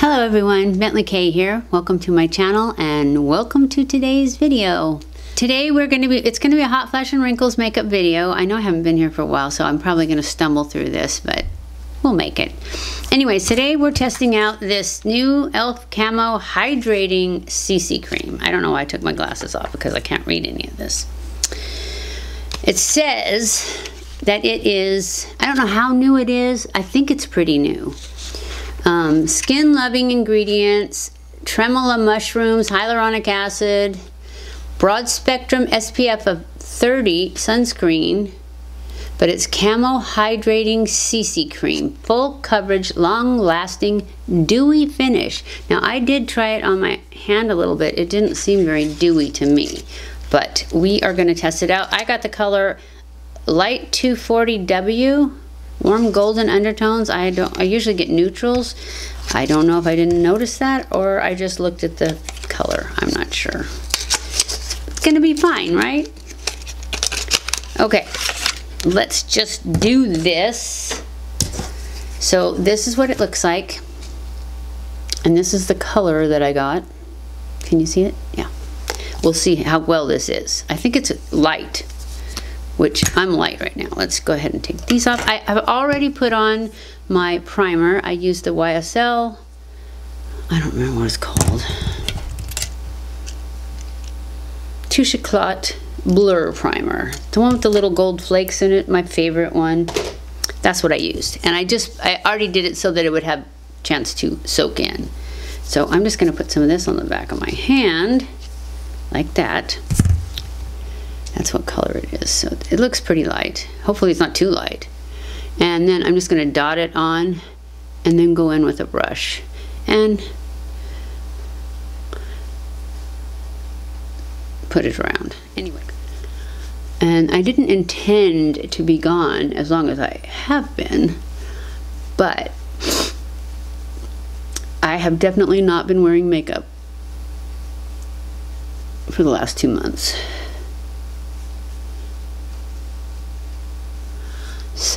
Hello everyone, Bently K here. Welcome to my channel and welcome to today's video. Today we're going to be, it's going to be a Hot Flash and Wrinkles makeup video. I know I haven't been here for a while so I'm probably going to stumble through this, but we'll make it. Anyways, today we're testing out this new e.l.f. Camo Hydrating CC Cream. I don't know why I took my glasses off because I can't read any of this. It says that it is, I don't know how new it is. I think it's pretty new. Um, skin loving ingredients, tremella mushrooms, hyaluronic acid, broad spectrum SPF of 30 sunscreen, but it's camo hydrating CC cream, full coverage, long lasting, dewy finish. Now I did try it on my hand a little bit. It didn't seem very dewy to me, but we are gonna test it out. I got the color light 240W warm golden undertones. I don't. I usually get neutrals. I don't know if I didn't notice that or I just looked at the color. I'm not sure. It's gonna be fine, right? Okay, let's just do this. So this is what it looks like. And this is the color that I got. Can you see it? Yeah. We'll see how well this is. I think it's light which I'm light right now. Let's go ahead and take these off. I have already put on my primer. I used the YSL. I don't remember what it's called. Touche Éclat Blur Primer. The one with the little gold flakes in it, my favorite one. That's what I used. And I just, I already did it so that it would have chance to soak in. So I'm just gonna put some of this on the back of my hand, like that. That's what color it is. So it looks pretty light. Hopefully it's not too light. And then I'm just going to dot it on and then go in with a brush. And put it around. Anyway. And I didn't intend to be gone as long as I have been. But I have definitely not been wearing makeup for the last two months.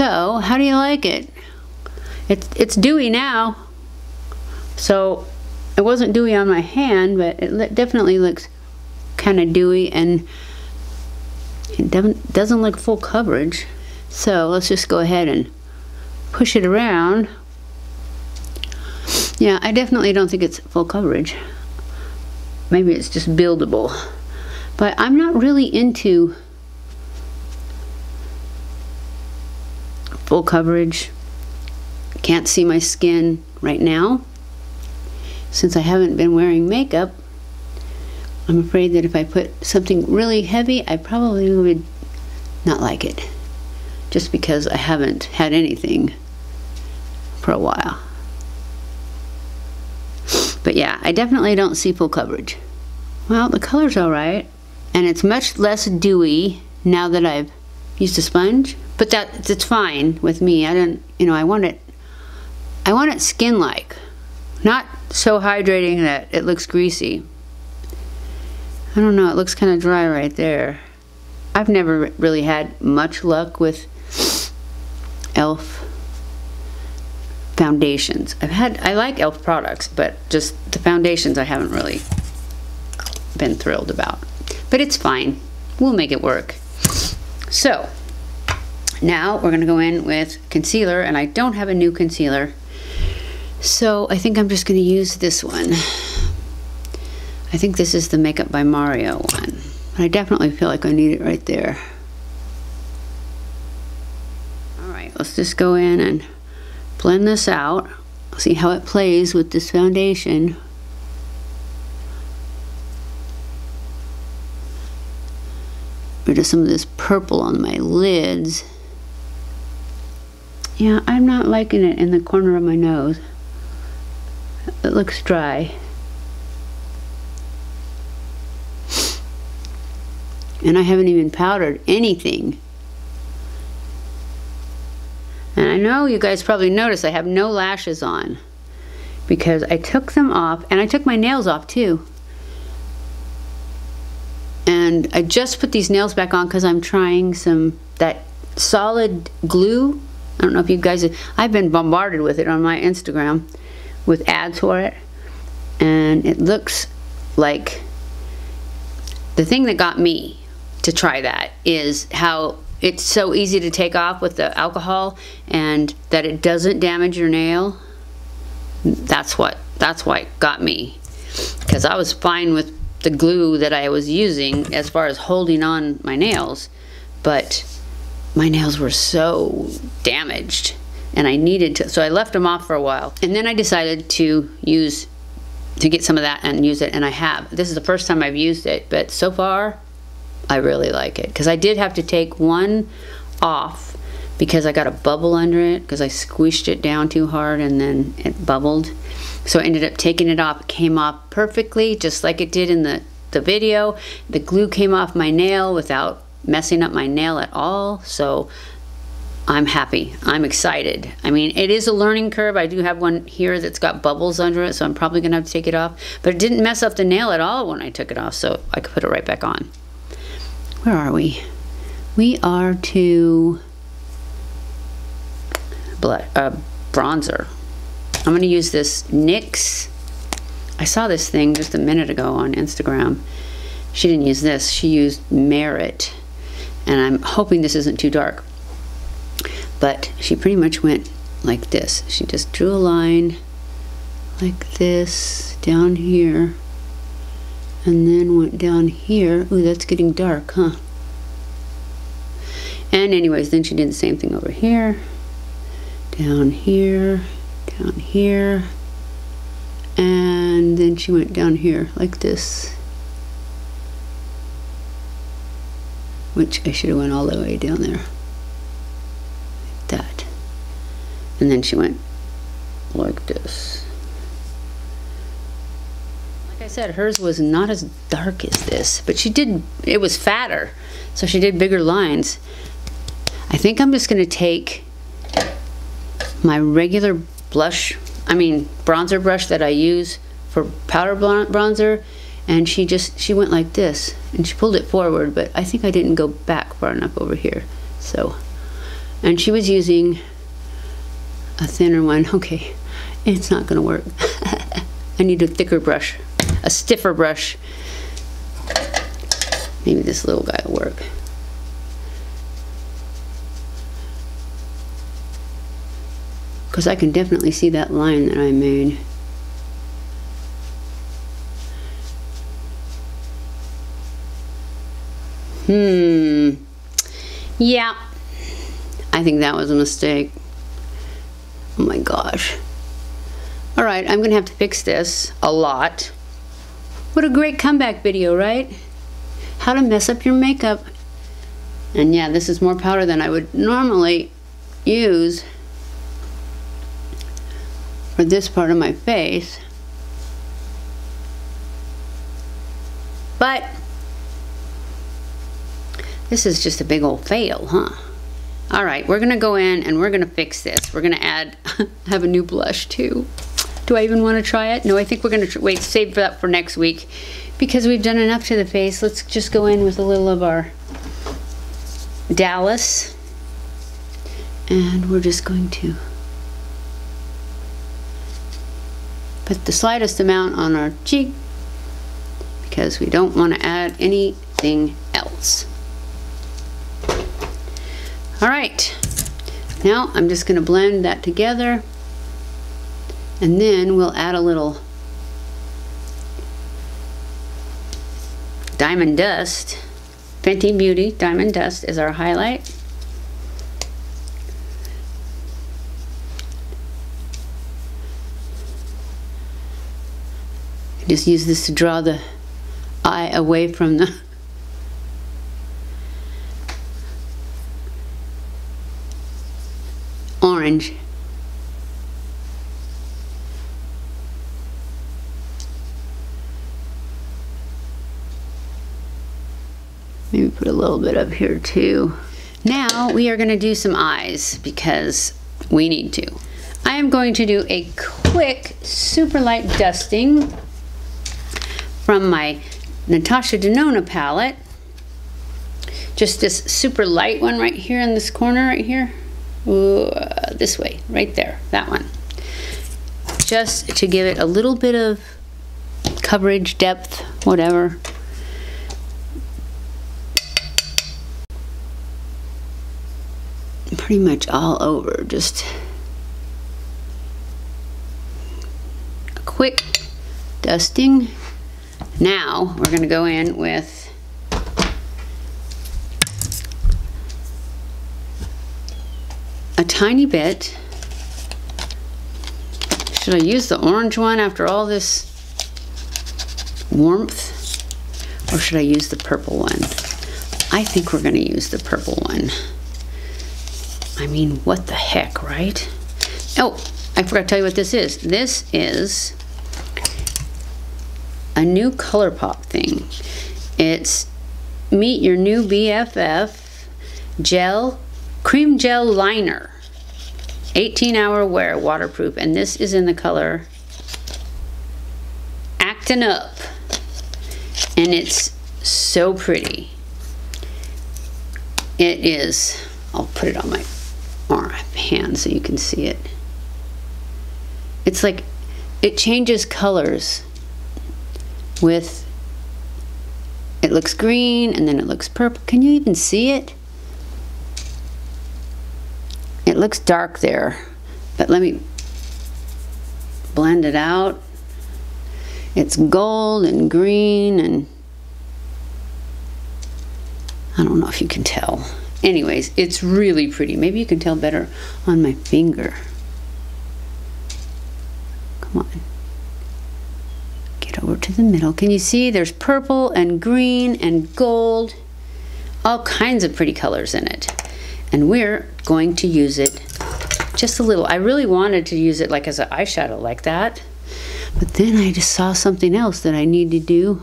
So, how do you like it? It's, it's dewy now. So, it wasn't dewy on my hand, but it definitely looks kind of dewy and it doesn't, doesn't look full coverage. So, let's just go ahead and push it around. Yeah, I definitely don't think it's full coverage. Maybe it's just buildable. But I'm not really into full coverage. I can't see my skin right now. Since I haven't been wearing makeup, I'm afraid that if I put something really heavy, I probably would not like it. Just because I haven't had anything for a while. But yeah, I definitely don't see full coverage. Well, the color's alright. And it's much less dewy now that I've used a sponge but that that's fine with me. I don't, you know, I want it, I want it skin-like, not so hydrating that it looks greasy. I don't know, it looks kind of dry right there. I've never really had much luck with e.l.f. foundations. I've had, I like e.l.f. products, but just the foundations I haven't really been thrilled about. But it's fine. We'll make it work. So, now we're going to go in with concealer, and I don't have a new concealer. So I think I'm just going to use this one. I think this is the Makeup by Mario one. I definitely feel like I need it right there. Alright, let's just go in and blend this out. See how it plays with this foundation. Rid of some of this purple on my lids. Yeah, I'm not liking it in the corner of my nose. It looks dry. And I haven't even powdered anything. And I know you guys probably noticed I have no lashes on because I took them off and I took my nails off too. And I just put these nails back on because I'm trying some that solid glue I don't know if you guys, I've been bombarded with it on my Instagram. with ads for it. And it looks like the thing that got me to try that is how it's so easy to take off with the alcohol and that it doesn't damage your nail. That's what that's why it got me. Because I was fine with the glue that I was using as far as holding on my nails, but my nails were so damaged and I needed to, so I left them off for a while. And then I decided to use, to get some of that and use it, and I have. This is the first time I've used it, but so far, I really like it. Because I did have to take one off because I got a bubble under it because I squished it down too hard and then it bubbled. So I ended up taking it off. It came off perfectly, just like it did in the, the video. The glue came off my nail without messing up my nail at all. So I'm happy. I'm excited. I mean, it is a learning curve. I do have one here that's got bubbles under it, so I'm probably going to have to take it off. But it didn't mess up the nail at all when I took it off, so I could put it right back on. Where are we? We are to blood, uh, bronzer. I'm going to use this NYX. I saw this thing just a minute ago on Instagram. She didn't use this. She used Merit. And I'm hoping this isn't too dark. But she pretty much went like this. She just drew a line like this down here. And then went down here. Ooh, that's getting dark, huh? And anyways, then she did the same thing over here down here, down here, and then she went down here like this. Which I should have went all the way down there. Like that. And then she went like this. Like I said, hers was not as dark as this, but she did, it was fatter. So she did bigger lines. I think I'm just going to take my regular blush, I mean bronzer brush that I use for powder bronzer and she just, she went like this and she pulled it forward but I think I didn't go back far enough over here. So, and she was using a thinner one. Okay, it's not gonna work. I need a thicker brush, a stiffer brush. Maybe this little guy will work. because I can definitely see that line that I made. Hmm. Yeah. I think that was a mistake. Oh my gosh. All right, I'm to have to fix this a lot. What a great comeback video, right? How to mess up your makeup. And yeah, this is more powder than I would normally use for this part of my face. But this is just a big old fail, huh? All right, we're gonna go in and we're gonna fix this. We're gonna add, have a new blush too. Do I even wanna try it? No, I think we're gonna wait, save that for next week because we've done enough to the face. Let's just go in with a little of our Dallas and we're just going to put the slightest amount on our cheek because we don't want to add anything else. All right, now I'm just going to blend that together and then we'll add a little Diamond Dust. Fenty Beauty Diamond Dust is our highlight. Just use this to draw the eye away from the orange. Maybe put a little bit up here too. Now we are going to do some eyes because we need to. I am going to do a quick super light dusting from my Natasha Denona palette. Just this super light one right here in this corner right here. This way, right there, that one. just to give it a little bit of coverage, depth, whatever. Pretty much all over, just a quick dusting. Now we're going to go in with a tiny bit. Should I use the orange one after all this warmth? Or should I use the purple one? I think we're going to use the purple one. I mean, what the heck, right? Oh, I forgot to tell you what this is. This is a new ColourPop thing. It's Meet Your New BFF Gel Cream Gel Liner. 18 hour wear, waterproof. And this is in the color Acting Up. And it's so pretty. It is, I'll put it on my hand so you can see it. It's like, it changes colors with, it looks green and then it looks purple. Can you even see it? It looks dark there, but let me blend it out. It's gold and green and I don't know if you can tell. Anyways, it's really pretty. Maybe you can tell better on my finger. Come on. Get over to the middle. Can you see there's purple and green and gold? All kinds of pretty colors in it. And we're going to use it just a little. I really wanted to use it like as an eyeshadow like that. But then I just saw something else that I need to do.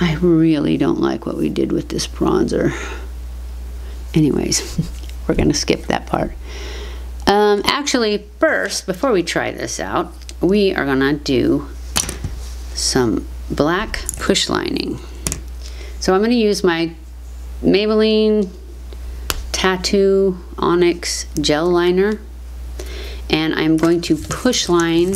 I really don't like what we did with this bronzer. Anyways, we're going to skip that part. Um, actually, first, before we try this out, we are going to do some black push lining. So I'm going to use my Maybelline Tattoo Onyx Gel Liner. And I'm going to push line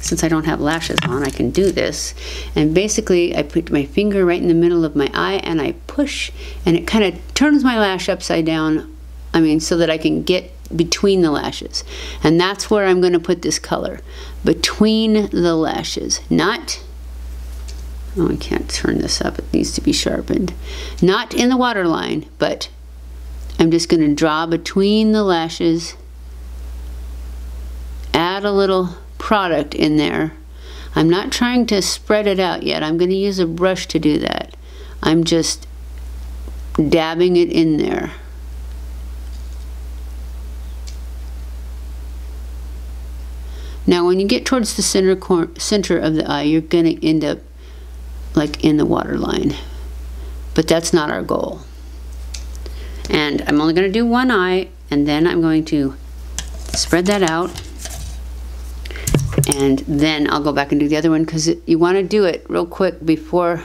since I don't have lashes on, I can do this. And basically, I put my finger right in the middle of my eye and I push, and it kind of turns my lash upside down. I mean, so that I can get between the lashes. And that's where I'm going to put this color. Between the lashes. Not, oh, I can't turn this up. It needs to be sharpened. Not in the waterline, but I'm just going to draw between the lashes. Add a little product in there. I'm not trying to spread it out yet. I'm going to use a brush to do that. I'm just dabbing it in there. Now when you get towards the center center of the eye, you're going to end up like in the waterline. But that's not our goal. And I'm only going to do one eye and then I'm going to spread that out and then I'll go back and do the other one because you want to do it real quick before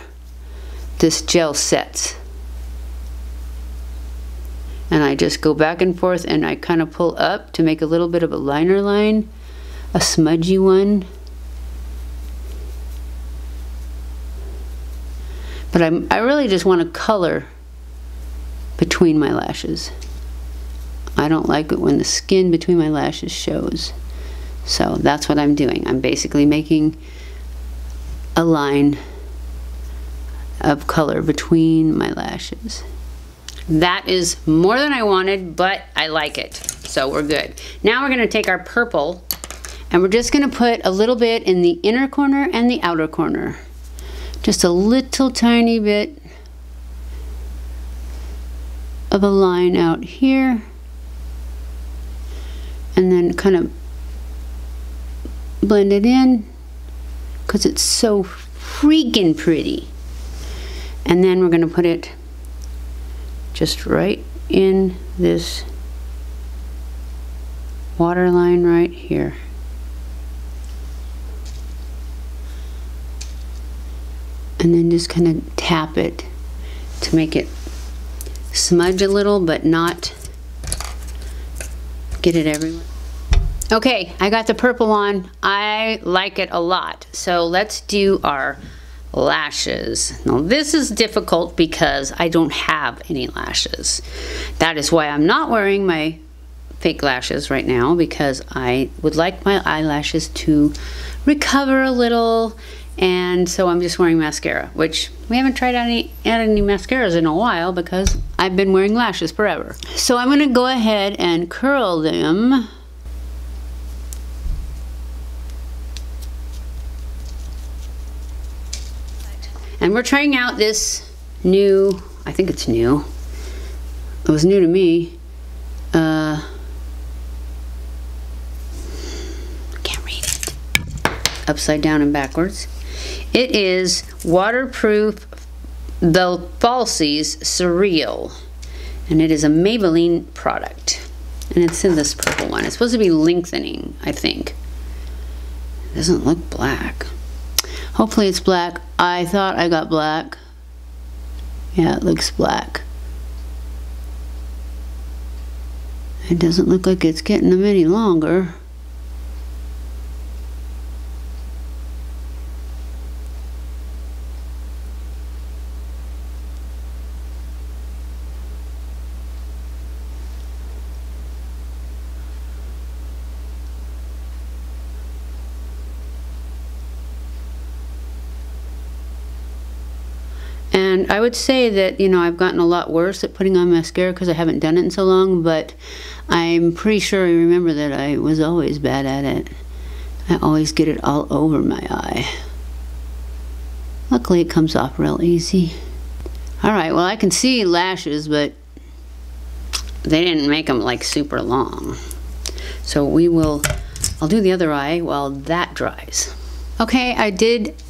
this gel sets. And I just go back and forth and I kind of pull up to make a little bit of a liner line, a smudgy one. But I'm, I really just want to color between my lashes. I don't like it when the skin between my lashes shows. So that's what I'm doing. I'm basically making a line of color between my lashes. That is more than I wanted, but I like it. So we're good. Now we're gonna take our purple and we're just gonna put a little bit in the inner corner and the outer corner. Just a little tiny bit of a line out here. And then kind of blend it in because it's so freaking pretty. And then we're going to put it just right in this water line right here. And then just kind of tap it to make it smudge a little but not get it everywhere. Okay, I got the purple on. I like it a lot. So let's do our lashes. Now this is difficult because I don't have any lashes. That is why I'm not wearing my fake lashes right now because I would like my eyelashes to recover a little and so I'm just wearing mascara which we haven't tried any out any mascaras in a while because I've been wearing lashes forever. So I'm gonna go ahead and curl them And we're trying out this new, I think it's new. It was new to me. Uh, can't read it. Upside down and backwards. It is waterproof the Falsies Surreal. And it is a Maybelline product. And it's in this purple one. It's supposed to be lengthening, I think. It doesn't look black. Hopefully it's black. I thought I got black. Yeah, it looks black. It doesn't look like it's getting them any longer. I would say that, you know, I've gotten a lot worse at putting on mascara because I haven't done it in so long, but I'm pretty sure I remember that I was always bad at it. I always get it all over my eye. Luckily it comes off real easy. Alright, well I can see lashes, but they didn't make them like super long. So we will, I'll do the other eye while that dries. Okay, I did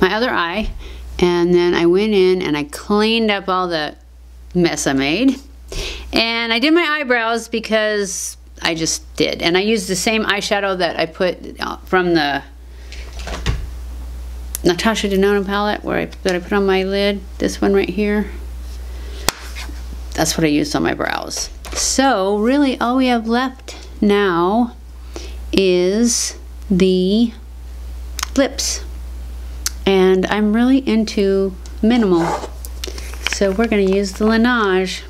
my other eye and then I went in and I cleaned up all the mess I made. And I did my eyebrows because I just did. And I used the same eyeshadow that I put uh, from the Natasha Denona palette where I, that I put on my lid. This one right here. That's what I used on my brows. So really all we have left now is the lips and I'm really into minimal. So we're going to use the Laneige.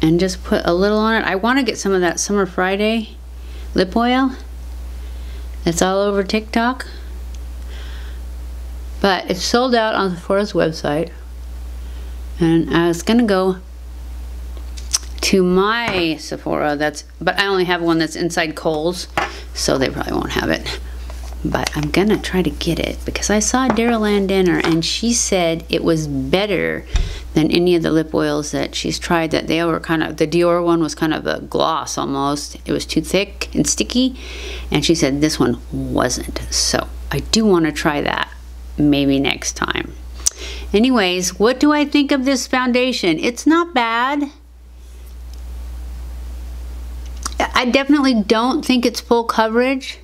And just put a little on it. I want to get some of that Summer Friday lip oil. It's all over TikTok. But it's sold out on Sephora's website. And uh, I was gonna go to my Sephora that's but I only have one that's inside Kohl's so they probably won't have it but I'm gonna try to get it because I saw Daryl Ann and she said it was better than any of the lip oils that she's tried that they were kind of the Dior one was kind of a gloss almost. It was too thick and sticky. And she said this one wasn't. So I do want to try that maybe next time. Anyways what do I think of this foundation? It's not bad. I definitely don't think it's full coverage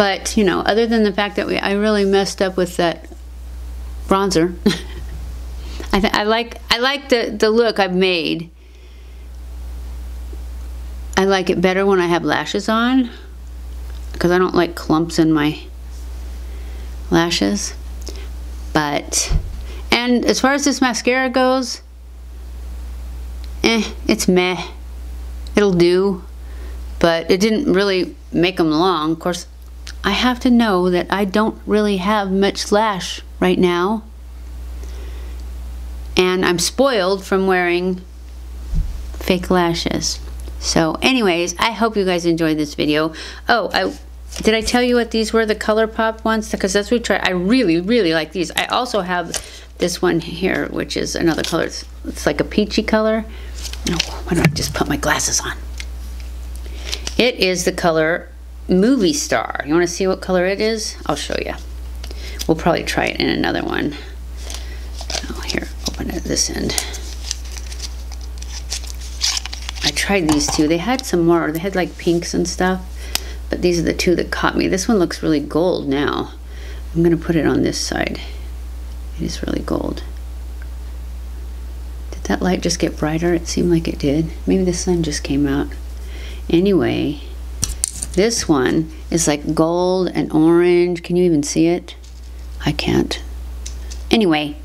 but, you know, other than the fact that we, I really messed up with that bronzer. I, I like I like the, the look I've made. I like it better when I have lashes on because I don't like clumps in my lashes. But, and as far as this mascara goes, eh, it's meh. It'll do, but it didn't really make them long. Of course, I have to know that I don't really have much lash right now. And I'm spoiled from wearing fake lashes. So anyways, I hope you guys enjoyed this video. Oh, I did I tell you what these were, the ColourPop ones? Because that's what we tried. I really, really like these. I also have this one here, which is another color. It's, it's like a peachy color. Oh, why don't I just put my glasses on? It is the color movie star. You want to see what color it is? I'll show you. We'll probably try it in another one. Oh, here, open it at this end. I tried these two. They had some more. They had like pinks and stuff. But these are the two that caught me. This one looks really gold now. I'm going to put it on this side. It is really gold. Did that light just get brighter? It seemed like it did. Maybe the sun just came out. Anyway, this one is like gold and orange. Can you even see it? I can't. Anyway,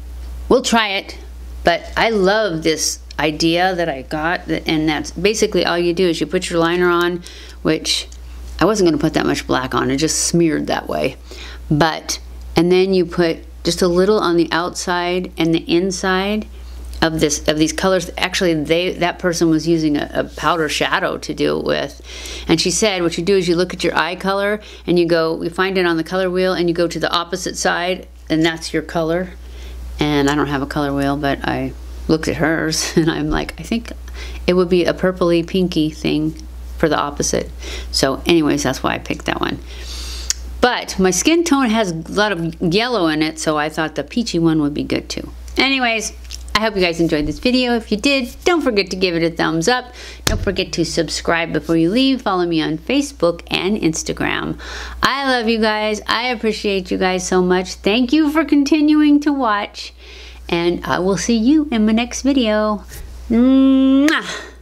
we'll try it. But I love this idea that I got. And that's basically all you do is you put your liner on, which I wasn't going to put that much black on. It just smeared that way. But, and then you put just a little on the outside and the inside of this of these colors actually they that person was using a, a, powder shadow to do it with. And she said what you do is you look at your eye color and you go you find it on the color wheel and you go to the opposite side and that's your color. And I don't have a color wheel but I looked at hers and I'm like I think it would be a purpley pinky thing for the opposite. So anyways that's why I picked that one. But my skin tone has a lot of yellow in it so I thought the peachy one would be good too. Anyways I hope you guys enjoyed this video. If you did, don't forget to give it a thumbs up. Don't forget to subscribe before you leave. Follow me on Facebook and Instagram. I love you guys. I appreciate you guys so much. Thank you for continuing to watch. And I will see you in my next video. Mwah!